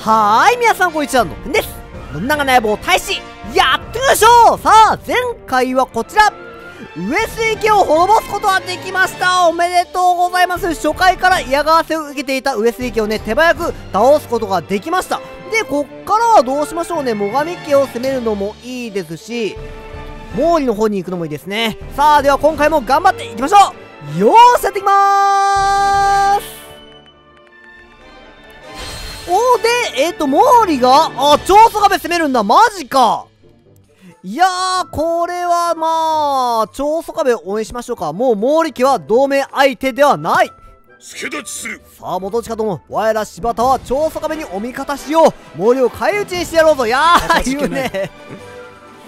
はーい、皆さんこんにちは、のんです。信長の野望大使、やってみましょう。さあ、前回はこちら。上杉家を滅ぼすことができました。おめでとうございます。初回から嫌がらせを受けていた上杉家をね、手早く倒すことができました。で、こっからはどうしましょうね。最上家を攻めるのもいいですし、毛利の方に行くのもいいですね。さあ、では今回も頑張っていきましょう。よーし、やっていきまーす。おで、えっ、ー、と、毛利が、あ、長宗我部攻めるんだ、マジか。いやー、これはまあ、長宗我部応援しましょうか。もう毛利家は同盟相手ではない。助立ちする。さあ、元近殿、我ら柴田は長宗我部にお味方しよう。毛利を返り討ちにしてやろうぞ。やー、言うね。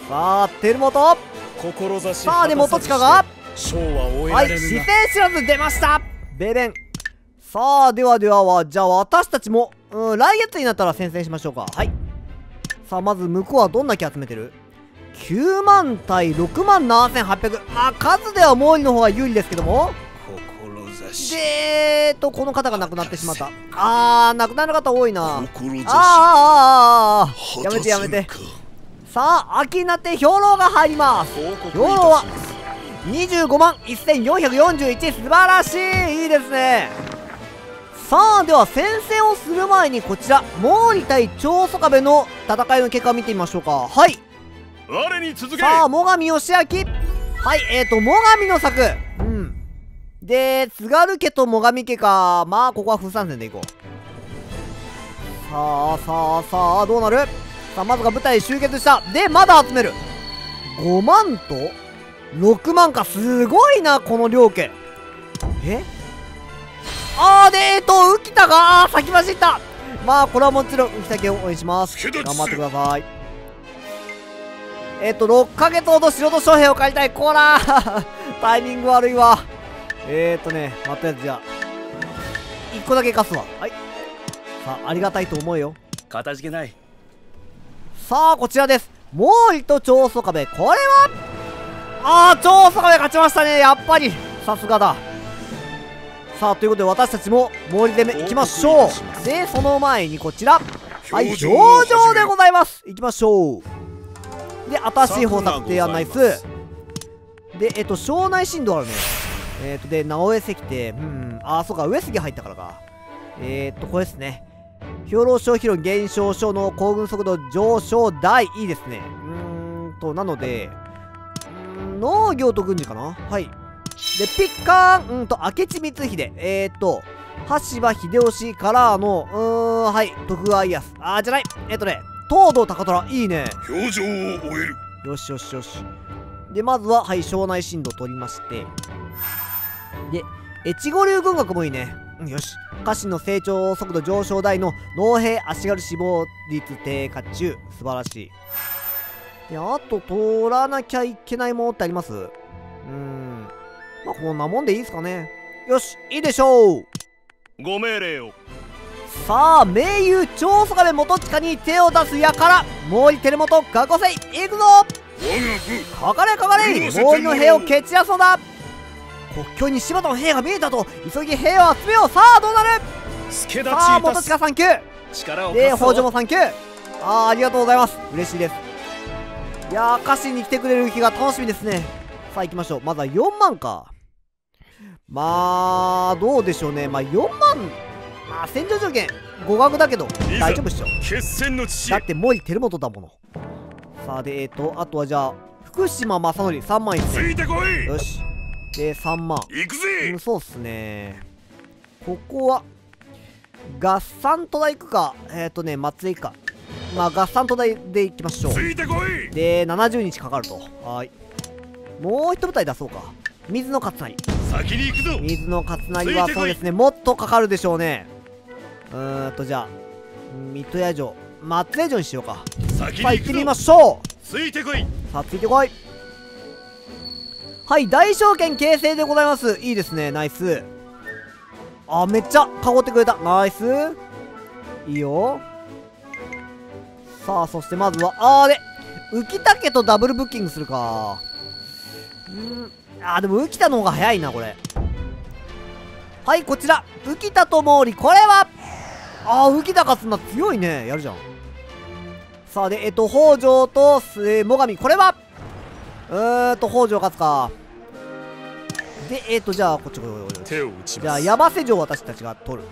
さあ、照本。志さあ、で、元近が、将はい、られる姿勢知らず出ました。ベベン。さあ、ではではは、じゃあ私たちも、うん、来月になったら宣戦しましょうか。はい。さあ、まず向こうはどんな気集めてる ?9 万対6万7800。まあ、数では毛利の方が有利ですけども。志で、えーと、この方が亡くなってしまった。あー、亡くなる方多いな。あーあー志あーやめてやめて。さあ、秋になって兵糧が入ります。兵糧はます25万1441素晴らしいいいですねさあでは戦線をする前にこちら毛利対長宗我部の戦いの結果を見てみましょうか。はい。我に続け。さあ最上義明。はいえーと最上の策。うん。で津軽家と最上家か。まあここは不参戦でいこう。さあさあさあどうなる？さあまずが舞台集結した。でまだ集める。5万と6万か。すごいなこの両家。え？あーでえーと浮田が先走った。まあこれはもちろん浮田家を応援します。頑張ってください。えっ、と6ヶ月ほど素人将兵を借りたい。こらー。タイミング悪いわ。えーとねまあとりあえずじゃあ。1個だけ貸すわ。はい。さあありがたいと思うよ。かたじけない。さあこちらです。毛利と長宗我部これは？ああ長宗我部勝ちましたね。やっぱり。さすがださあということで私たちも毛利攻め行きましょう。でその前にこちら。はい表表情を始めろ情でございます。行きましょう。で新しい方策提案ナイスでえっと庄内震動あるね。えっとで直江石庭うんああそうか上杉入ったからか。えっとこれですね。兵糧消費量減少症の行軍速度上昇大。いいですね。うーんとなので農業と軍事かな。はいでピッカーンうんと明智光秀。えー、っと羽柴秀吉からのうーんはい徳川家康。あーじゃない。えーっとね東堂高虎。いいね。表情を終える。よしよしよし。でまずははい庄内震度取りまして。で越後流軍学もいいね。うんよし。家臣の成長速度上昇大の農兵足軽死亡率低下中。素晴らしい。であと取らなきゃいけないものってあります？うーんまあこんなもんでいいですかね。よしいいでしょう。ご命令を。さあ盟友長宗我部元親に手を出すやから毛利輝元過去せい行くぞ。かかれかかれ。毛利の兵を蹴散らそうだ。国境に柴田の兵が見えたと。急ぎ兵を集めよう。さあどうなる。さあ元親サンキュ力をーで北条もサンキュー。あーありがとうございます。嬉しいです。いやー家臣に来てくれる日が楽しみですねさあ行きましょう。まずは4万か。まあどうでしょうね。まあ4万。まあ戦場条件。互角だけど。大丈夫っしょ。決戦の父。だって毛利輝元だもの。さあでえっ、ー、とあとはじゃあ福島正則。3万つ1000いてこい。よし。で3万。行くぜ。うんそうっすね。ここは合算都大行くか。えっ、ー、とね松江行くか。まあ合算都大で行きましょう。ついてこい。で70日かかると。はーいもう一部隊出そうか。水の勝成先に行くぞ。水の勝成はそうですね。もっとかかるでしょうね。うーんとじゃあ水戸屋城。松江城にしようか。先さあ行ってみまししょう。ついてこい。さあついてこい。はい大将権形成でございます。いいですね。ナイス。あめっちゃ囲ってくれた。ナイス。いいよ。さあそしてまずはあーで浮田家とダブルブッキングするかうん。あーでも浮田の方が早いなこれ。はいこちら。浮田と毛利これは？ああ浮田勝つん強いね。やるじゃん。さあでえっと北条と末最上。これは？うーんと北条勝つか。でえっとじゃあこっちこっちじゃあ山瀬城私たちが取る。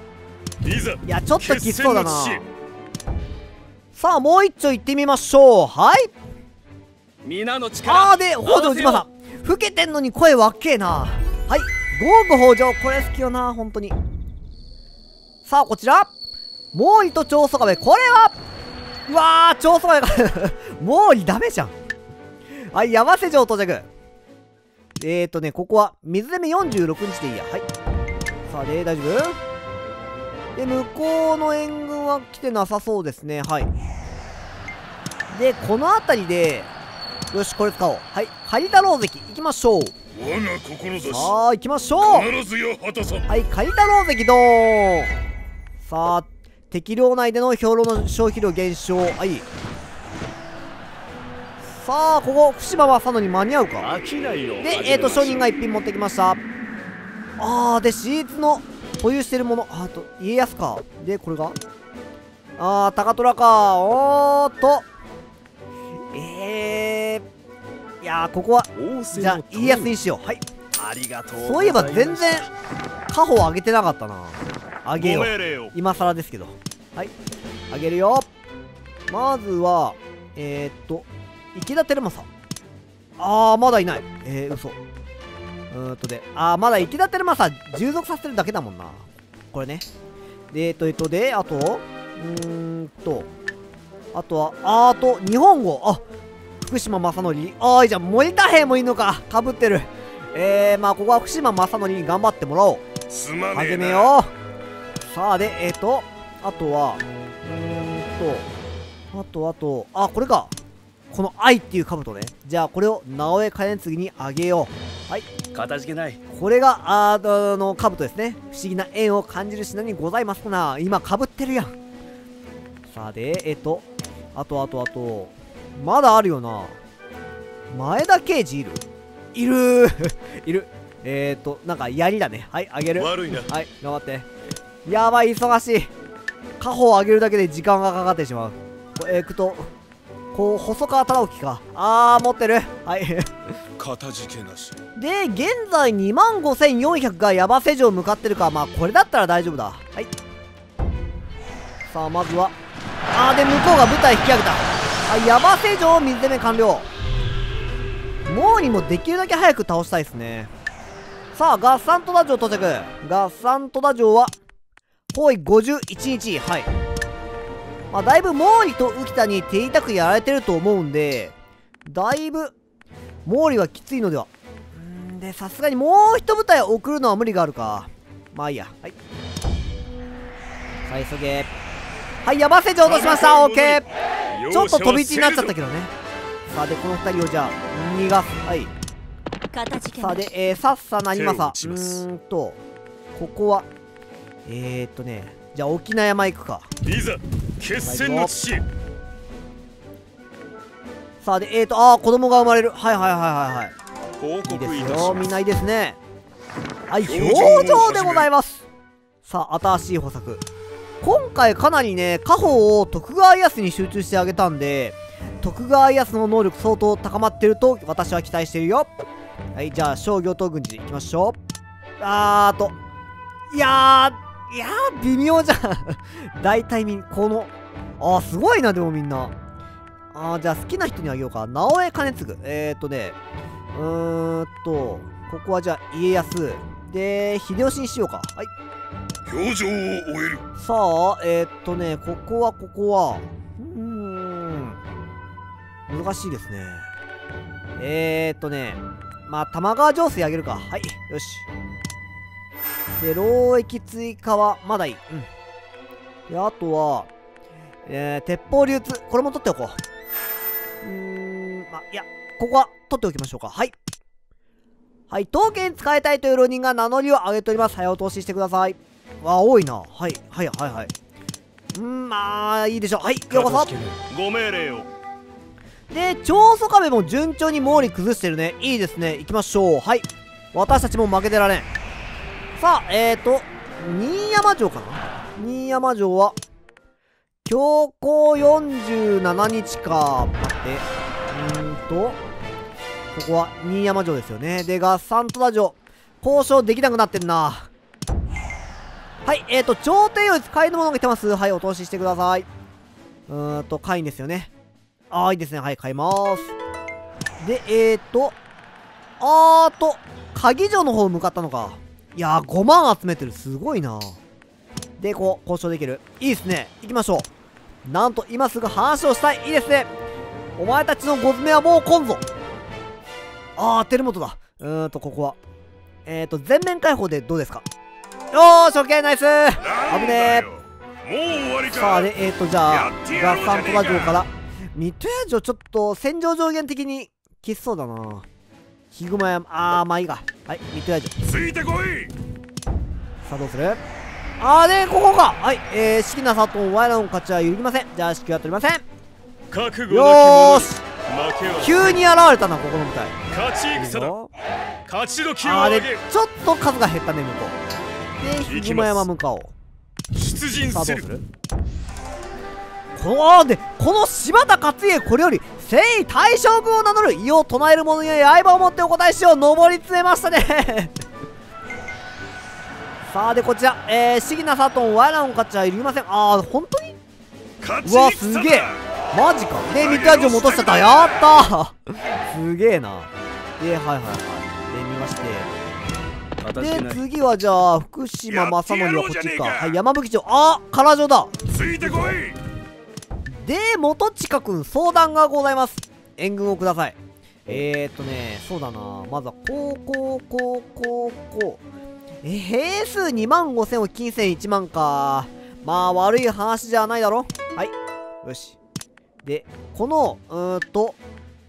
いやちょっときつそうだな。さあもう一丁行ってみましょう。はい。皆の力あーで北条島さん老けてんのに声わっけえな。はい。豪武北条これ好きよな本当に。さあこちら。毛利と長宗我部これは？うわー長宗我部。が毛利ダメじゃん。はい山瀬城到着。えーとねここは水攻め46日でいいや。はい。さあで大丈夫？で向こうの援軍は来てなさそうですね。はい。でこの辺りでよしこれ使おう。はい。カリ太郎関行きましょう。我が志。さあ行きましょう。はいカリ太郎関ドーンさあ適量内での兵糧の消費量減少。はい。さあここ福島正野に間に合うか？飽きないよ。でえっ、ー、と商人が一品持ってきました。あーで私立の保有してるもの。ああと家康か。でこれが？あー高虎か。おーっとえー、いやーここはじゃあ家康にしよう。はい。ありがとうそういえば全然家宝上げてなかったな。あげよう。今更ですけど。はい。あげるよ。まずはえー、っと池田輝政あーまだいない。えー、嘘。うーんとであーまだ池田輝政従属させてるだけだもんな。これね。でえー、っとえー、っとであとうーんとあとはあーあと日本語。あ福島正則ああいいじゃん森田兵もいいのか。かぶってる。えー、まあここは福島正則に頑張ってもらおう。すまめよう。さあでえっ、ー、とあとはうーんとあとあとあこれか。この愛っていう兜ね。じゃあこれを直江金継ぎにあげよう。はい。かたじけない。これがあーの兜ですね。不思議な縁を感じる品にございますな。今かぶってるやん。さあでえっ、ー、とあとあとあとまだあるよな。前田刑事いる？いる。いる。えっ、ー、となんか槍だね。はいあげる。悪いな。はい頑張って。やばい忙しい。家宝を上げるだけで時間がかかってしまう。えーくとこう細川忠興か。あー持ってる。はい。かたじけなし。で現在2万5400が山瀬城向かってるか。まあこれだったら大丈夫だ。はい。さあまずはあーで向こうが舞台引き上げた。はい山瀬城水攻め完了。毛利もできるだけ早く倒したいですね。さあ合算戸田城到着。合算戸田城は方位51日はい。まあだいぶ毛利と浮田に手痛くやられてると思うんでだいぶ毛利はきついのでは。んでさすがにもう一部隊送るのは無理があるか。まあいいや。はい。さあ急げはい山瀬城落としました。オッケー。ちょっと飛び地になっちゃったけどね。さあでこの2人をじゃあ逃がす。はい。さあでえー、さっさなりまさうんとここはえー、っとねじゃあ沖縄山行くか。いざ決戦の地。へさあでえー、っとああ子供が生まれる。はいはいはいはいはい。報いいですよ。みんないいですね。はい表情でございます。さあ新しい補作今回かなりね家宝を徳川家康に集中してあげたんで徳川家康の能力相当高まってると私は期待してるよ。はいじゃあ商業と軍事いきましょう。あーといやーいやー微妙じゃん。大体みんこのあーすごいなでもみんな。あーじゃあ好きな人にあげようか。直江兼次。えー、っとねうーんとここはじゃあ家康。で秀吉にしようか。はい。表情を終える。さあえー、っとねここはここは。うん。難しいですね。えー、っとねまあ玉川上水あげるか。はいよし。で労役追加はまだいい。うん。であとはえー、鉄砲流通。これも取っておこう。うーんまあいやここは取っておきましょうか。はい。はい、刀剣使いたいという浪人が名乗りを上げております。早お通ししてください。わ、多いな。はい、はい、はい、はい。うん、まあ、いいでしょう。はい、ようこそ。ご命令をで、長宗我部も順調に毛利崩してるね。いいですね。行きましょう。はい。私たちも負けてられん。さあ、えーと、新山城かな？新山城は強行47日か待ってうーんとここは新山城ですよねでガッサントラ城交渉できなくなってんなはいえーと朝廷より使えるものが来てます。はいお通ししてください。うーんと会員ですよね。ああいいですね。はい買いまーす。でえーとあーと鍵城の方向かったのか。いやー5万集めてる。すごいな。でこう交渉できる。いいですね。行きましょう。なんと今すぐ話をしたい。いいですね。お前たちのゴズメはもう来んぞ。あーテルモトだ。うーんとここは。えーと全面開放でどうですか？よーしオッケーナイス。危ねえ。さあでえーとじゃあガッサントラ城からミッドエア城ちょっと戦場上限的にきつそうだな。ヒグマやあーまあいいか。はいミッドエア城ついてこい。さあどうする？あーでここか。はいえー、四季な佐藤我らの勝ちは揺るぎません。じゃあ式は取りません。覚悟よなーし。急に現れたなここの舞台。勝ち戦だ。ぞ。勝ち時をあーで上げちょっと数が減ったね向こうで山向かお。う出陣する。このでこの柴田勝家これより征夷大将軍を名乗る異を唱える者には刃を持ってお答えしよう。上り詰めましたね。さあでこちら。えー、シギナ佐藤我らの勝ちはいりません。ああ本当に？うわすげえ。マジか。でミッドアジを戻しちゃったやったー。すげえな。ではいはいはい。で見ましてで次はじゃあ福島正則はこっちか。はい山吹町。あ唐城だ。ついてこい。で元近くん相談がございます。援軍をください。えーっとねそうだな。まずはこうこうこうこうこう。え兵数2万5000を金銭1万か。まあ悪い話じゃないだろ。はい。よし。でこのうーんと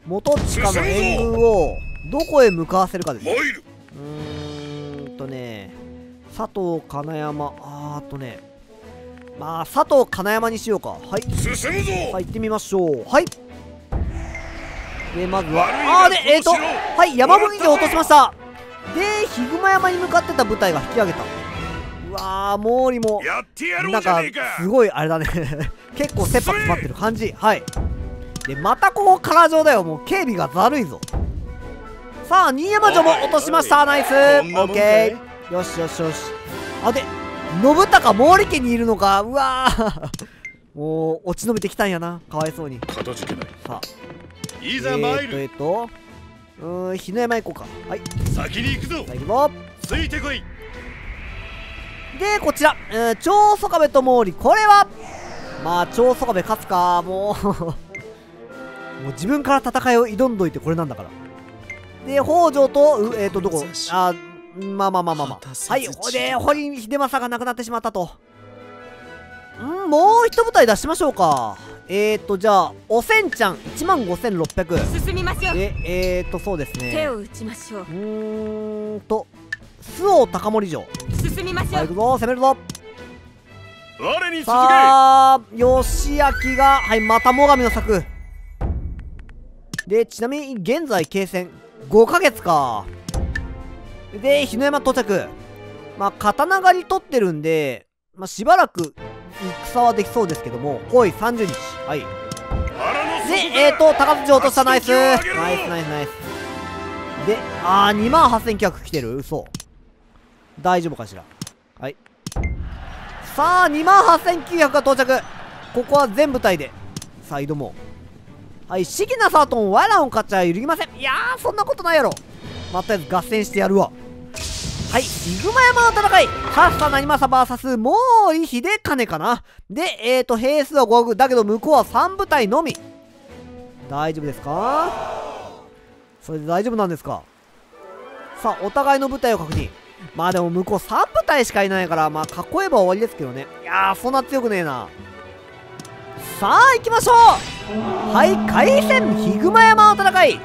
元近の援軍をどこへ向かわせるかです。うーんとね佐藤金山あーっとねまあ佐藤金山にしようかはい進むぞはい、行ってみましょう。はい。で、まずは、あーで、えーと、はい、山吹で落としました。で、ヒグマ山に向かってた部隊が引き上げた。うわー、毛利も、なんか、すごい、あれだね。結構切羽詰まってる感じ。はい。で、またここから城だよ。もう警備がざるいぞ。さあ、新山城も落としました。ナイス。オッケー。よしよしよし。あ、で、信孝毛利家にいるのか。うわー。もう、落ち延びてきたんやな。かわいそうに。かたじけないさあ、いえー、ざ参る、っとえーっとうーん日の山行こうかはい先に行くぞ行くぞついてこいでこちら、えー、長宗我部と毛利これはまあ長宗我部勝つかもう もう自分から戦いを挑んどいてこれなんだからで北条とうえー、っとどこ？あまあまあまあまあまあ。はいほで堀秀政が亡くなってしまったと。んもう一部隊出しましょうか。えー、っとじゃあおせんちゃん1万5600進みましょうでえー、っとそうですね。手を打ちましょう。うーんと周防高森城。進みましょう行くぞ。攻めるぞ。我にさあ義明がはいまた最上の策。でちなみに現在継戦5ヶ月か。で日の山到着。まあ刀狩り取ってるんでまあしばらく戦はできそうですけども来い30日。はい。で腹の底えーと高津城落とした。ナイス。ナイスナイスナイス。であー2万8900来てる。嘘。大丈夫かしら。はい。さあ2万8900が到着。ここは全部隊で。さあ挑も。はいシギナサートン我らの勝ちは揺るぎません。いやーそんなことないやろ。またやつ合戦してやるわ。はいヒグマ山の戦い。ハッサ成政 VS 毛利秀兼かな。でえーと兵数は5億だけど向こうは3部隊のみ。大丈夫ですか？それで大丈夫なんですか？さあお互いの部隊を確認。まあでも向こう3部隊しかいないからまあ囲えば終わりですけどね。いやーそんな強くねえな。さあ行きましょう。はい海戦ヒグマ山の戦い。い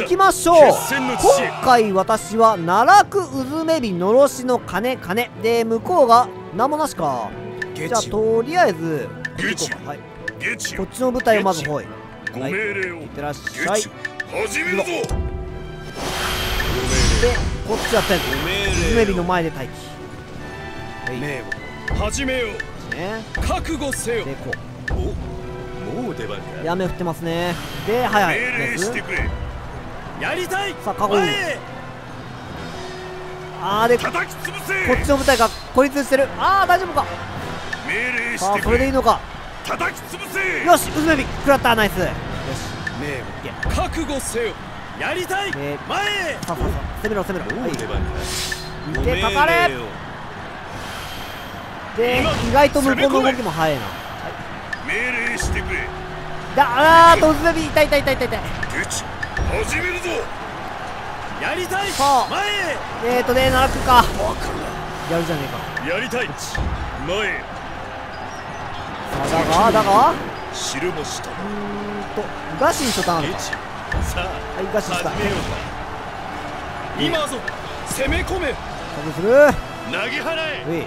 行ざきましょう。今回私は奈落うずめりのろしの鐘鐘で向こうが名もなしか。じゃあとりあえずこっち行こうか。はい。こっちの部隊をまずほい。ご命令を。いってらっしゲゃい。チ始めるぞ。でこっちやったやうずめりの前で待機。はい。始めよう。ね。覚悟せよ。でこうで雨降ってますね。ではいはい命令ナイスしてくれ。やりたい。さあカゴ前あーでこっちの部隊が孤立してる。あー大丈夫か。命令さあそしてくれ。れでいいのか。叩き潰せ。よしうずめび食らったナイス。よし命覚悟せよ。やりたい。で前さあさあさあ攻めろ攻めろ。はい。でかかれ。で意外と向こうの動きも早いな命令してくれ。だあーっとうずめび痛い痛い痛い痛い痛い。ゲチ始めるぞ。やりたい。さあ前えーとね奈良くかやるじゃねえか。やりたい。前さあだがだが。白星とうーんとガシン初段あるか。ゲチさあはいガシンした。今ぞ。攻め込め。かぶする。投げ払え。うい。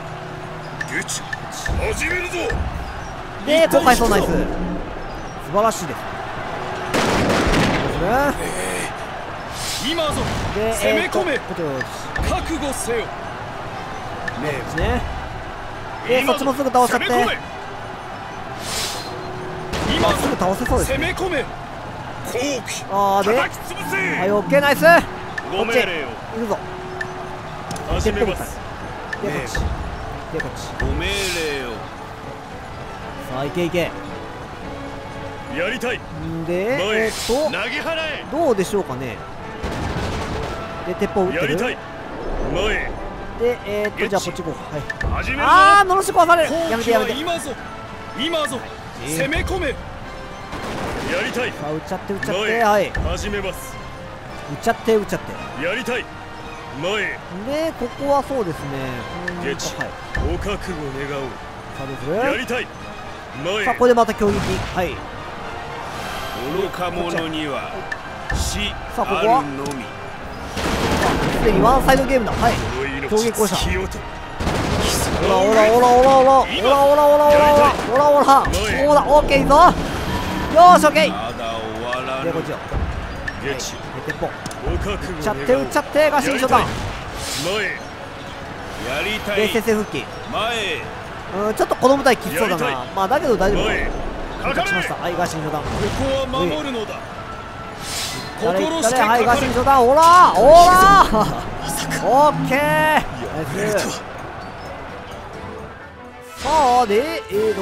ゲチ始めるぞで今回そうナイス。素晴らしいです。です今ぞ攻め込め。えー覚悟せよ。こっちね。でそっちもすぐ倒しちゃって今すぐ倒せそうです攻め込め。あーではいオッケーナイス。ご命令を。いるぞ。始めます。でこっち。でこっち。ご命令をさあいけいけ。やりたい。んで前えーっ投げ払え。とどうでしょうかね。で鉄砲撃ってる。やりたい。前でえーっとじゃあこっち行こう。はい。始めあーのろし壊される。やめてやめて。今ぞ。今ぞ。えー攻め込め。やりたい。さあ撃っちゃって撃っちゃって。前はい。撃っ始めます。ちゃって撃っちゃって。やりたい。前でここはそうですね。ゲチはい。お覚悟願おう。さあどうする？やりたい。前さあここでまた攻撃。はい。愚か者には死さあここは？すでにワンサイドゲームだ。はい。の攻撃をした突き落とオラオラオラオラオラオラオラオラオラオラオラオラそうだオッケーいいぞ。よーしオッでこっちよ。はっちゃって撃っちゃってガシン初段前やりたでい先制復帰。前うんちょっとこの舞台きつそうだな。まあだけど大丈夫。到着しました。はいガシン初段。ここは守るのだ。誰心して誰はいガシン初段。オラオラオッケー！さあでえーと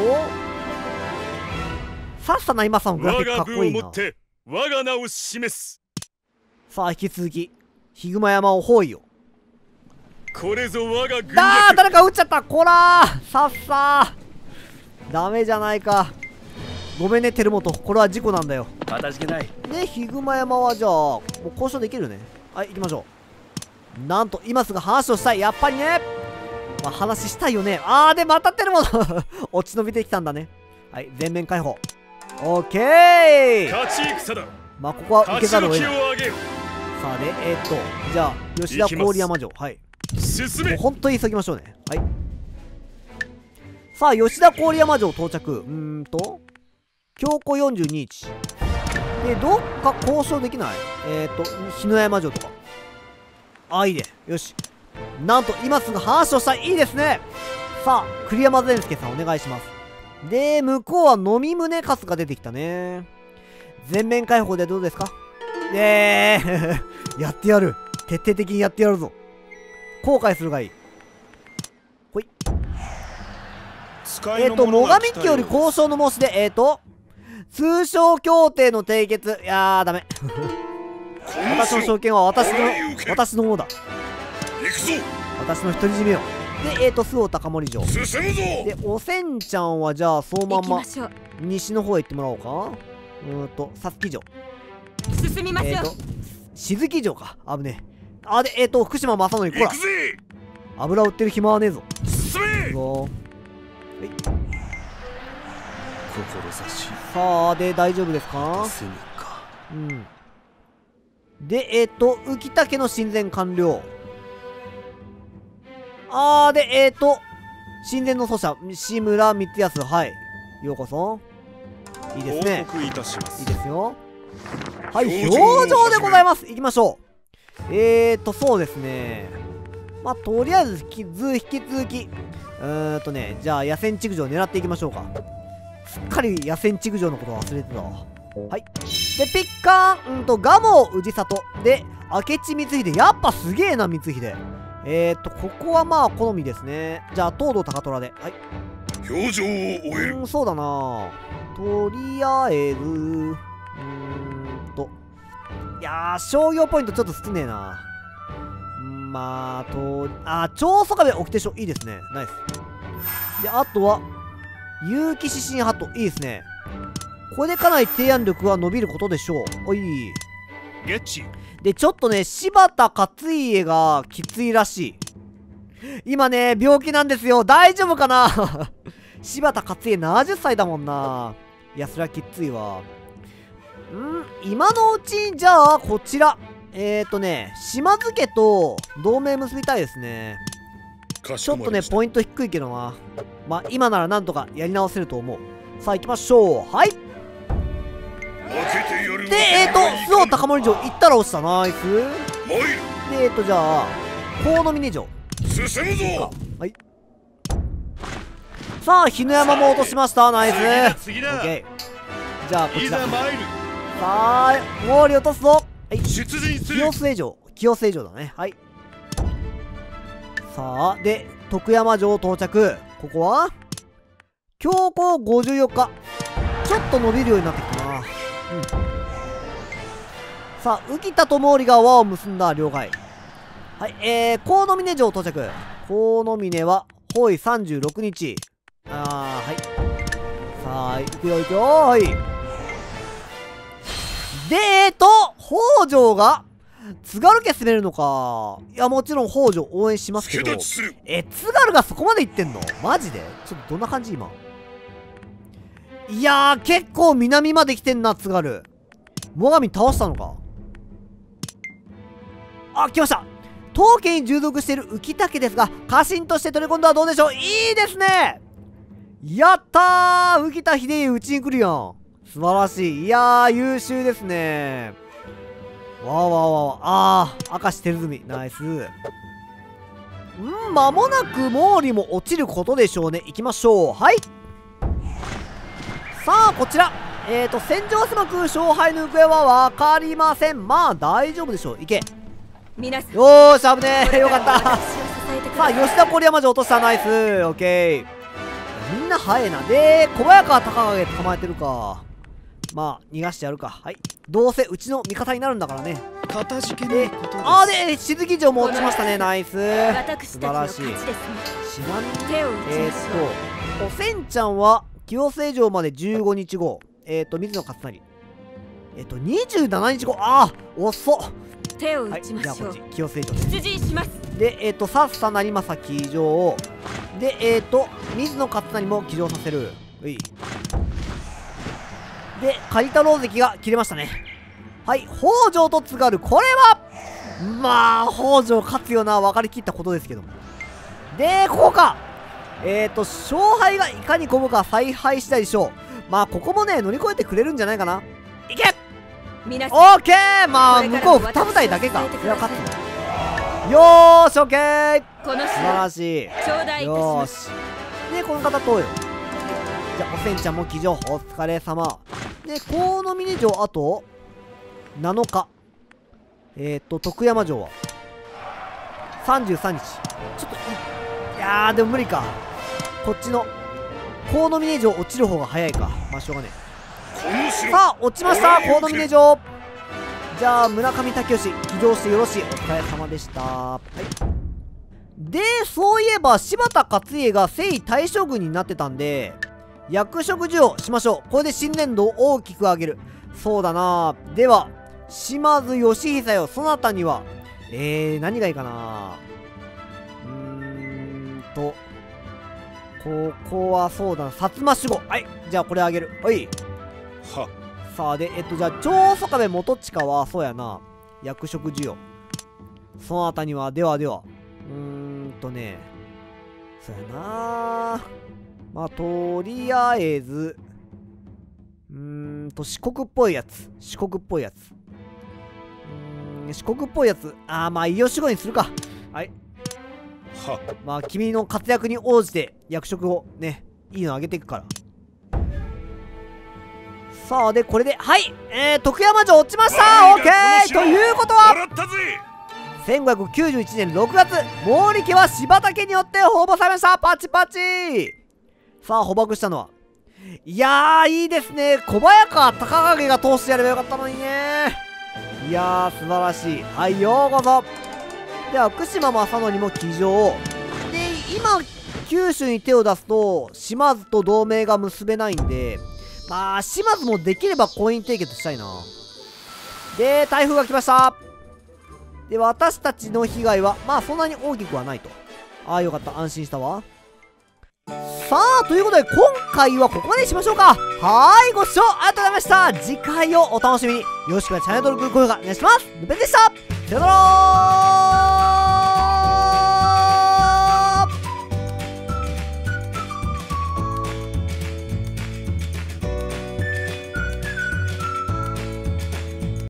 さっさな今さんのグラフィックかっこいいな。我が名を示す。さあ引き続きヒグマ山を包囲よこれぞ我が軍だー略誰か撃っちゃった。こらーさっさー。ダメじゃないか。ごめんねテルモトこれは事故なんだよ。かたじけない。でヒグマ山はじゃあもう交渉できるね。はい行きましょう。なんと今すぐ話をしたい。やっぱりね。まあ話したいよね。あーでまたテルモト落ち延びてきたんだね。はい全面開放。オッケー。勝ち戦だ。まあここは受けざるを得ない。さあでえー、っとじゃあ吉田郡山城。はい進め。もう本当に急ぎましょうね。はい。さあ吉田郡山城到着。うーんと強固42日。でどっか交渉できない？えっ、ー、と日野山城とか。あいいね。よし。なんと今すぐ話をしたい。いいですね。さあ栗山善介さんお願いします。で向こうは飲み胸カスが出てきたね。全面開放でどうですか？えー やってやる。徹底的にやってやるぞ。後悔するがいいえっ、ー、と、最上家より交渉の申し出、えっ、ー、と、通商協定の締結。いやー、ダメ。私の証券は私の、私のものだ。私の独り占めよ。で、えっ、ー、と、周防高森城。進むぞで、おせんちゃんはじゃあ、そのまんま西の方へ行ってもらおうか？うーんと、さつき城。進みましょう、えっ、ー、と、静木城か。危ねえ。あ、で、えっ、ー、と、福島正則、こら油売ってる暇はねえぞ。進めいくぞ志さあ、で、大丈夫ですか？うん。で、えっ、と、浮竹の親善完了。あー、で、えっ、と、親善の奏者、志村光康、はい。ようこそ。いいですね。いいいですよ。はい、表情でございます。行きましょう。えーと、そうですね。まあ、とりあえず引き、ず引き続き、うーんとねじゃあ野戦築城狙っていきましょうか。すっかり野戦築城のこと忘れてたわ。はい。でピッカーンうんと蒲生氏里で明智光秀。やっぱすげえな光秀。えーとここはまあ好みですね。じゃあ東堂高虎で。はい。表情を終える。うんそうだな。とりあえずうーんやー商業ポイントちょっと少ねえな。うんまあとあ超ソカベ起きてしょいいですね。ナイス。であとは有機指針ハットいいですね。これでかなり提案力が伸びることでしょう。おい。ゲッチでちょっとね柴田勝家がきついらしい。今ね病気なんですよ。大丈夫かな？柴田勝家70歳だもんな。いやそれはきついわん今のうちじゃあこちら。えーとね島津家と同盟結びたいですね。ちょっとねポイント低いけどな。まあ今ならなんとかやり直せると思う。さあ行きましょう。はい。でえーと周防高森城行ったら落ちた。ナイス。でえーとじゃあ河野峰城。進むぞ。はい。さあ日野山も落としました。ナイス。オ次だ。次ッだケー。じゃあこいちらさあ毛利落とすぞ。はい。出陣する。清末城清末城だね。はい。さあで徳山城到着。ここは？強行54日。ちょっと伸びるようになってきたな。うん。さあ浮田と毛利が輪を結んだ了解はいえー、河野峰城到着。河野峰は包囲36日。あーはい。さあ行くよ行くよ。はいでえーと北条が津軽家攻めるのか。いやもちろん北条応援しますけど。え津軽がそこまで行ってんの？マジで？ちょっとどんな感じ今？いやー結構南まで来てんな津軽。最上倒したのか。あ来ました。当家に従属している浮田家ですが家臣として取り込んだはどうでしょう？いいですね！やったー！浮田秀家うちに来るやん素晴らしい。いやー優秀ですね。わーわーわー。あー明石照純。ナイス。うん間もなく毛利も落ちることでしょうね。行きましょう。はい。さあこちら。えーと戦場狭く勝敗の行方は分かりません。まあ大丈夫でしょう。いけ。皆さん。よーし危ねえ。よかった。さあ吉田郡山城落とした。ナイス。オッケー。みんな早いな。で小早川高影捕まえてるかまあ逃がしてやるか。はい。どうせうちの味方になるんだからね。かたじけでないことです。あーで静木城も落ちましたね。ナイス。私たちの勝ちなみにえー、っとおせんちゃんは清瀬城まで15日後。えー、っと水野勝成。えー、っと27日後。ああ遅っ。う手をはい打ちましょう。じゃあこっち清瀬城ね出陣します。で、えっ、と、さっさ成政騎乗を、で、えっ、と、水野勝成も騎乗させる。うい。で、狩太郎関が切れましたね。はい、北条と津軽、これは、まあ、北条勝つよな、分かりきったことですけども。で、ここか。えっ、と、勝敗がいかに込むか采配したいでしょう。まあ、ここもね、乗り越えてくれるんじゃないかな。いけオーケーまあ、向こう二部隊だけか。それは勝つの。よーし、オッケー素晴城らしい。よーし。で、この方どうよ?じゃあ、おせんちゃんも騎乗、お疲れ様。で、河野峰城、あと、7日。えっ、ー、と、徳山城は、33日。ちょっとい、いやー、でも無理か。こっちの、河野峰城落ちる方が早いか。まあ、しょうがねえ。さあ、落ちました河野峰城じゃあ、村上武義、騎乗してよろしい。お疲れ様でした。はい。で、そういえば柴田勝家が征夷大将軍になってたんで、役職授与しましょう。これで新年度を大きく上げる。そうだなでは、島津義久よ、そなたには、えー、何がいいかなうーんと、ここはそうだな、薩摩守護。はい、じゃあこれあげる。はい。はさあ、で、えっと、じゃあ、長宗我部元親は、そうやな、役職授与。そなたには、ではでは、うーんとね、そうやなまあ、とりあえず、うーんと、四国っぽいやつ。四国っぽいやつ。うーん、四国っぽいやつ。あー、まあ、伊予守護にするか。はい。はまあ君の活躍に応じて役職をねいいのあげていくからさあでこれではいえー、徳山城落ちましたオッケーということはもらったぜ1591年6月毛利家は柴田家によって放牧されましたパチパチさあ捕獲したのは。いやーいいですね。小早川隆景が通してやればよかったのにね。いやー素晴らしい。はいようこそ。では福島正則も騎乗。で今九州に手を出すと島津と同盟が結べないんでまあ島津もできれば婚姻締結したいな。で台風が来ました。で私たちの被害はまあそんなに大きくはないと。ああよかった。安心したわ。さあということで今回はここまでにしましょうか。はーいご視聴ありがとうございました。次回をお楽しみに。よろしくチャンネル登録高評価お願いします。ルペンでした。さよなら。